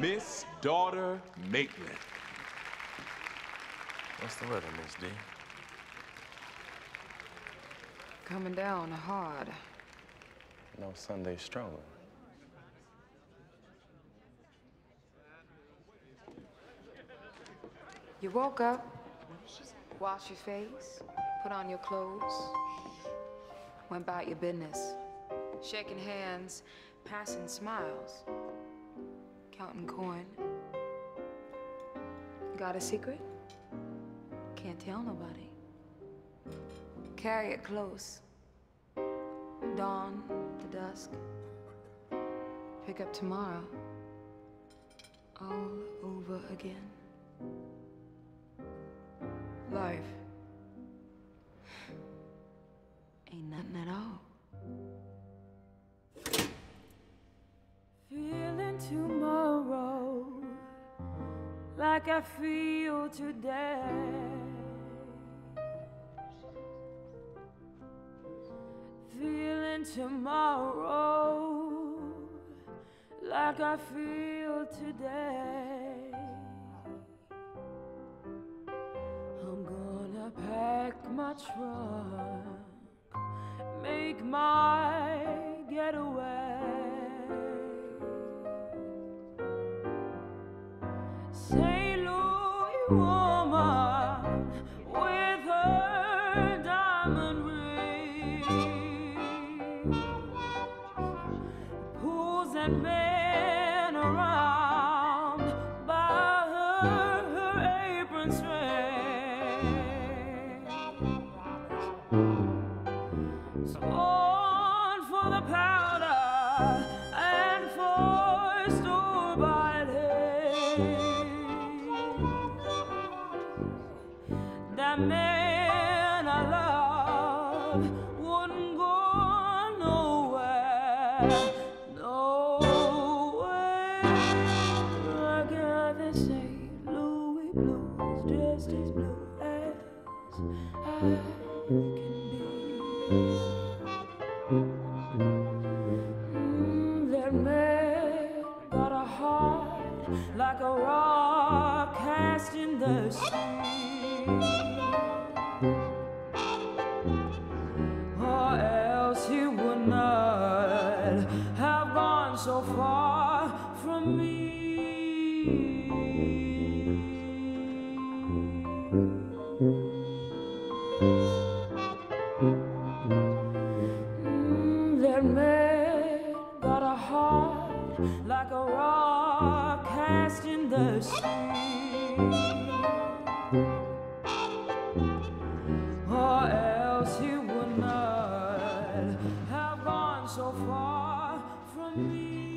Miss Daughter Maitland. What's the weather, Miss D? Coming down hard. No Sunday stroll. You woke up, washed your face, put on your clothes, went about your business, shaking hands, passing smiles, counting coin. Got a secret? Can't tell nobody. Carry it close. Dawn to dusk. Pick up tomorrow. All over again. Life like I feel today. Feeling tomorrow like I feel today. I'm gonna pack my trunk, make my getaway. St. Louis woman with her diamond ring pulls that man around by her, her apron string. Scorn for the powder man I love wouldn't go nowhere, nowhere. I got the St. Louis blues, just as blue as I can be. Mm, that man got a heart like a rock cast in the sea. So far from me.